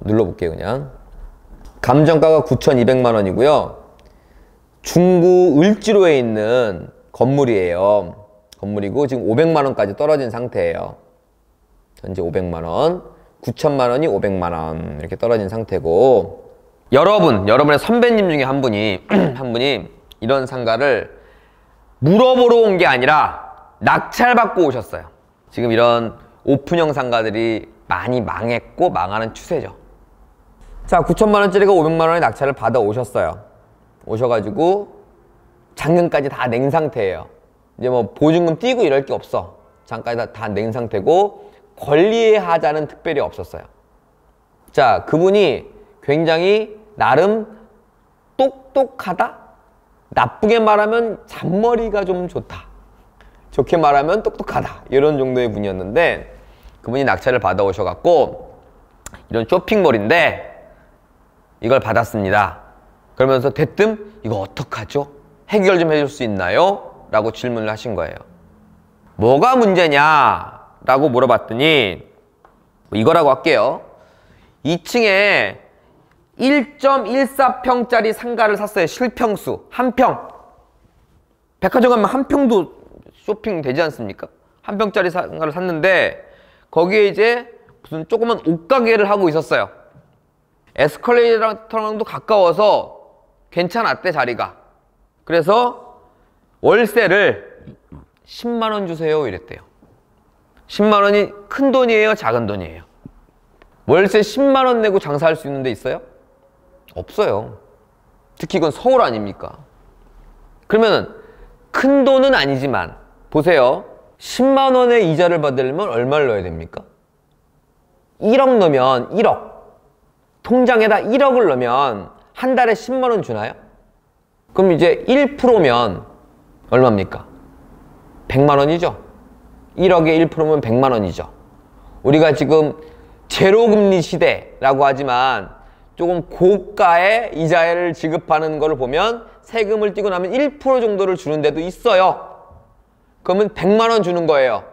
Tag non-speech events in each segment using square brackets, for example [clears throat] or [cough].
눌러볼게요 그냥. 감정가가 9,200만 원이고요. 중구 을지로에 있는 건물이에요. 건물이고 지금 500만 원까지 떨어진 상태예요. 현재 500만 원. 9천만 원이 500만 원. 이렇게 떨어진 상태고. 여러분 여러분의 선배님 중에 한 분이 [clears throat] 한 분이 이런 상가를 물어보러 온 게 아니라 낙찰받고 오셨어요. 지금 이런 오픈형 상가들이 많이 망했고 망하는 추세죠 자 9천만 원짜리가 500만 원의 낙찰을 받아 오셨어요. 오셔가지고 잔금까지 다 낸 상태예요. 이제 뭐 보증금 띄고 이럴 게 없어. 잔까지 다낸 상태고 권리의 하자는 특별히 없었어요. 자 그분이 굉장히 나름 똑똑하다? 나쁘게 말하면 잔머리가 좀 좋다. 좋게 말하면 똑똑하다. 이런 정도의 분이었는데 그분이 낙찰을 받아 오셔갖고 이런 쇼핑몰인데 이걸 받았습니다 그러면서 대뜸 이거 어떡하죠? 해결 좀 해줄 수 있나요? 라고 질문을 하신 거예요 뭐가 문제냐? 라고 물어봤더니 뭐 이거라고 할게요 2층에 1.14평짜리 상가를 샀어요 실평수 한 평 백화점 가면 한 평도 쇼핑 되지 않습니까? 한 평짜리 상가를 샀는데 거기에 이제 무슨 조그만 옷가게를 하고 있었어요 에스컬레이터랑도 가까워서 괜찮았대 자리가. 그래서 월세를 10만 원 주세요 이랬대요. 10만 원이 큰 돈이에요 작은 돈이에요? 월세 10만 원 내고 장사할 수 있는 데 있어요? 없어요. 특히 이건 서울 아닙니까? 그러면 큰 돈은 아니지만 보세요. 10만 원의 이자를 받으려면 얼마를 넣어야 됩니까? 1억 넣으면 1억 통장에다 1억을 넣으면 한 달에 10만 원 주나요? 그럼 이제 1%면 얼마입니까? 100만 원이죠. 1억에 1%면 100만 원이죠. 우리가 지금 제로금리 시대라고 하지만 조금 고가의 이자를 지급하는 것을 보면 세금을 떼고 나면 1% 정도를 주는 데도 있어요. 그러면 100만 원 주는 거예요.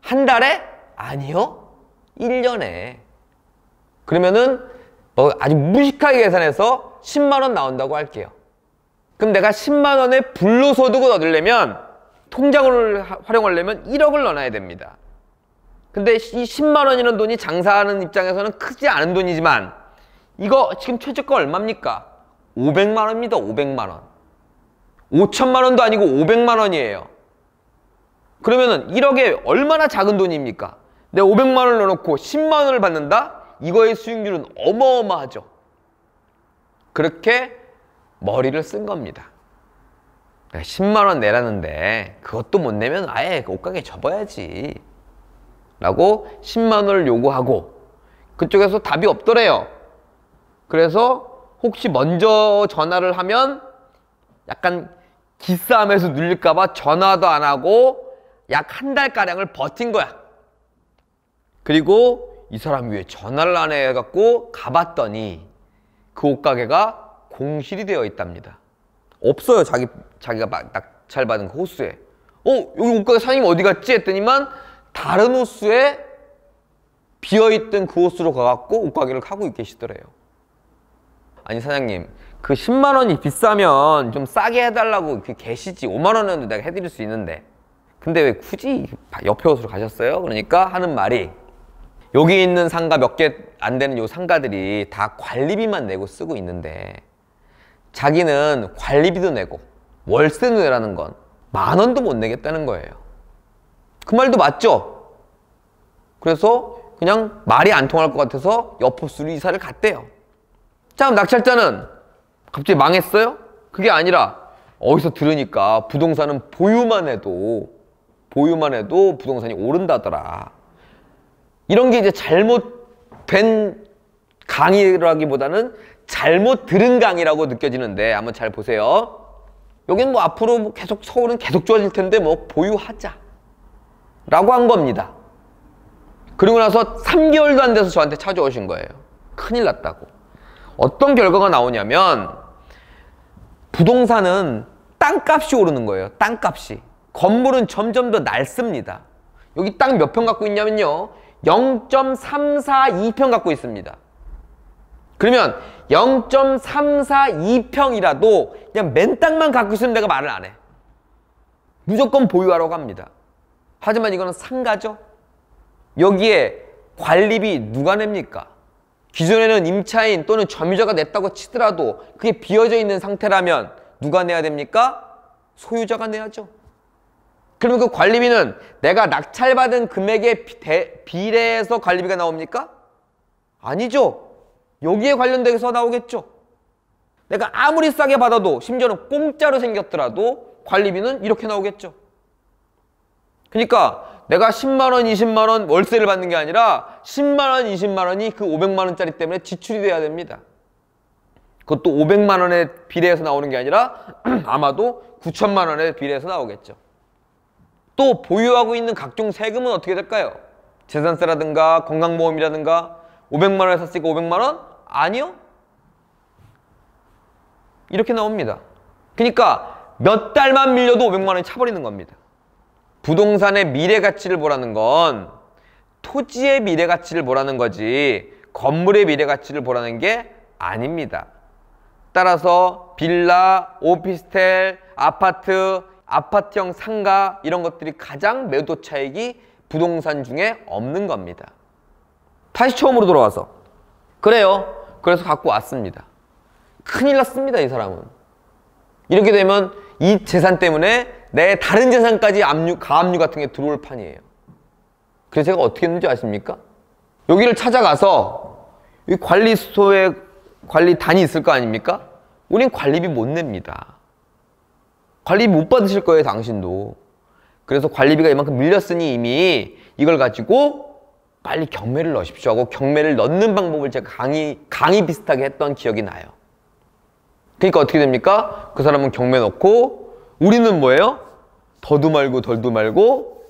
한 달에? 아니요. 1년에. 그러면은 뭐 아주 무식하게 계산해서 10만 원 나온다고 할게요. 그럼 내가 10만 원의 불로소득을 얻으려면 통장을 활용하려면 1억을 넣어놔야 됩니다. 근데 이 10만 원이라는 돈이 장사하는 입장에서는 크지 않은 돈이지만 이거 지금 최저가 얼마입니까? 500만 원입니다. 500만 원. 5천만 원도 아니고 500만 원이에요. 그러면은 1억에 얼마나 작은 돈입니까? 내가 500만 원을 넣어놓고 10만 원을 받는다? 이거의 수익률은 어마어마하죠. 그렇게 머리를 쓴 겁니다. 10만 원 내라는데 그것도 못 내면 아예 옷가게 접어야지. 라고 10만 원을 요구하고 그쪽에서 답이 없더래요. 그래서 혹시 먼저 전화를 하면 약간 기싸움에서 눌릴까 봐 전화도 안 하고 약 한 달가량을 버틴 거야. 그리고 이 사람이 왜 전화를 안 해갖고 가봤더니 그 옷가게가 공실이 되어 있답니다. 없어요. 자기, 자기가 낙찰 받은 그 호수에. 어, 여기 옷가게 사장님 어디 갔지? 했더니만 다른 호수에 비어있던 그 호수로 가갖고 옷가게를 하고 계시더래요. 아니 사장님 그 10만 원이 비싸면 좀 싸게 해달라고 그 계시지 5만 원은 내가 해드릴 수 있는데 근데 왜 굳이 옆에 호수로 가셨어요? 그러니까 하는 말이 여기 있는 상가 몇 개 안 되는 요 상가들이 다 관리비만 내고 쓰고 있는데 자기는 관리비도 내고 월세도 내라는 건 만 원도 못 내겠다는 거예요. 그 말도 맞죠? 그래서 그냥 말이 안 통할 것 같아서 옆 호수로 이사를 갔대요. 자, 낙찰자는 갑자기 망했어요? 그게 아니라 어디서 들으니까 부동산은 보유만 해도 보유만 해도 부동산이 오른다더라. 이런 게 이제 잘못된 강의라기보다는 잘못 들은 강의라고 느껴지는데 한번 잘 보세요. 여기는 뭐 앞으로 뭐 계속 서울은 계속 좋아질 텐데 뭐 보유하자. 라고 한 겁니다. 그리고 나서 3개월도 안 돼서 저한테 찾아오신 거예요. 큰일 났다고. 어떤 결과가 나오냐면 부동산은 땅값이 오르는 거예요. 땅값이. 건물은 점점 더 날습니다. 여기 땅 몇 평 갖고 있냐면요. 0.342평 갖고 있습니다. 그러면 0.342평이라도 그냥 맨 땅만 갖고 있으면 내가 말을 안 해. 무조건 보유하라고 합니다. 하지만 이거는 상가죠. 여기에 관리비 누가 냅니까? 기존에는 임차인 또는 점유자가 냈다고 치더라도 그게 비어져 있는 상태라면 누가 내야 됩니까? 소유자가 내야죠. 그러면 그 관리비는 내가 낙찰받은 금액에 비례해서 관리비가 나옵니까? 아니죠. 여기에 관련돼서 나오겠죠. 내가 아무리 싸게 받아도 심지어는 공짜로 생겼더라도 관리비는 이렇게 나오겠죠. 그러니까 내가 10만 원, 20만 원 월세를 받는 게 아니라 10만 원, 20만 원이 그 500만 원짜리 때문에 지출이 돼야 됩니다. 그것도 500만 원에 비례해서 나오는 게 아니라 [clears throat] 아마도 9천만 원에 비례해서 나오겠죠. 또 보유하고 있는 각종 세금은 어떻게 될까요? 재산세라든가 건강보험이라든가 500만 원에 샀으니까 500만 원? 아니요. 이렇게 나옵니다. 그러니까 몇 달만 밀려도 500만 원이 차버리는 겁니다. 부동산의 미래 가치를 보라는 건 토지의 미래 가치를 보라는 거지 건물의 미래 가치를 보라는 게 아닙니다. 따라서 빌라, 오피스텔, 아파트, 아파트형 상가 이런 것들이 가장 매도 차익이 부동산 중에 없는 겁니다. 다시 처음으로 돌아와서 그래요. 그래서 갖고 왔습니다. 큰일 났습니다. 이 사람은. 이렇게 되면 이 재산 때문에 내 다른 재산까지 압류, 가압류 같은 게 들어올 판이에요. 그래서 제가 어떻게 했는지 아십니까? 여기를 찾아가서 이 관리소에 관리단이 있을 거 아닙니까? 우린 관리비 못 냅니다. 관리비 못 받으실 거예요, 당신도. 그래서 관리비가 이만큼 밀렸으니 이미 이걸 가지고 빨리 경매를 넣으십시오 하고 경매를 넣는 방법을 제가 강의, 강의 비슷하게 했던 기억이 나요. 그러니까 어떻게 됩니까? 그 사람은 경매 넣고 우리는 뭐예요? 더도 말고 덜도 말고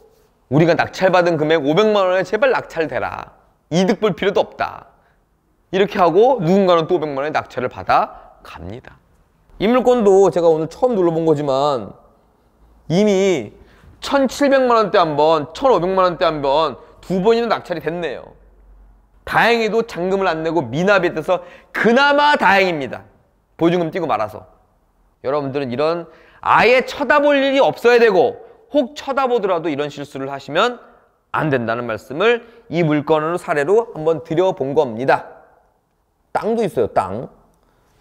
우리가 낙찰받은 금액 500만 원에 제발 낙찰되라. 이득 볼 필요도 없다. 이렇게 하고 누군가는 또 500만 원에 낙찰을 받아 갑니다. 이 물건도 제가 오늘 처음 눌러본 거지만 이미 1,700만 원대 한 번, 1,500만 원대 한 번 두 번이나 낙찰이 됐네요. 다행히도 잔금을 안 내고 미납이 돼서 그나마 다행입니다. 보증금 띄고 말아서. 여러분들은 이런 아예 쳐다볼 일이 없어야 되고 혹 쳐다보더라도 이런 실수를 하시면 안 된다는 말씀을 이 물건으로 사례로 한번 드려본 겁니다. 땅도 있어요, 땅.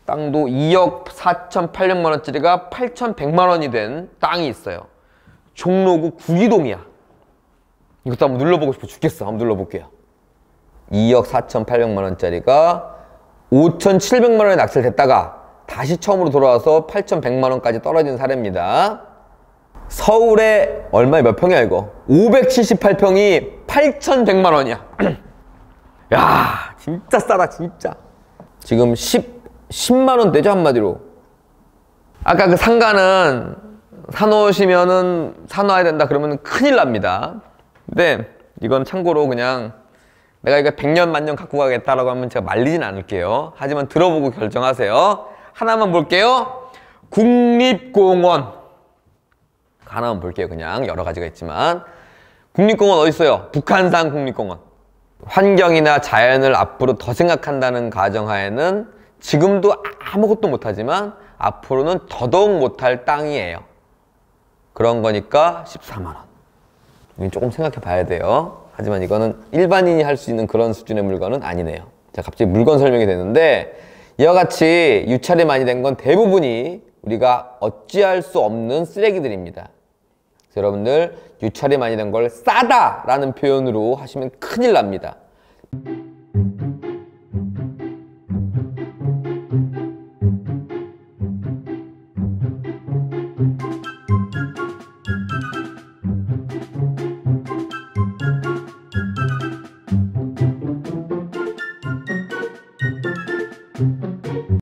땅도 2억 4,800만 원짜리가 8,100만 원이 된 땅이 있어요. 종로구 구기동이야. 이것도 한번 눌러보고 싶어 죽겠어. 한번 눌러볼게요. 2억 4,800만 원짜리가 5,700만 원에 낙찰됐다가 다시 처음으로 돌아와서 8,100만 원까지 떨어진 사례입니다. 서울에 얼마에 몇 평이야 이거? 578평이 8,100만 원이야. 야, 진짜 싸다 진짜. 지금 10 10만 원대죠 한마디로. 아까 그 상가는 사놓으시면은 사놔야 된다 그러면 큰일 납니다. 근데 이건 참고로 그냥 내가 이거 100년 만년 갖고 가겠다라고 하면 제가 말리진 않을게요. 하지만 들어보고 결정하세요. 하나만 볼게요. 국립공원. 하나만 볼게요. 그냥 여러 가지가 있지만 국립공원 어디 있어요? 북한산 국립공원. 환경이나 자연을 앞으로 더 생각한다는 가정하에는 지금도 아무것도 못하지만 앞으로는 더더욱 못할 땅이에요. 그런 거니까 14만 원. 조금 생각해 봐야 돼요. 하지만 이거는 일반인이 할 수 있는 그런 수준의 물건은 아니네요. 자, 갑자기 물건 설명이 되는데 이와 같이 유찰이 많이 된 건 대부분이 우리가 어찌할 수 없는 쓰레기들입니다. 여러분들 유찰이 많이 된 걸 싸다라는 표현으로 하시면 큰일 납니다.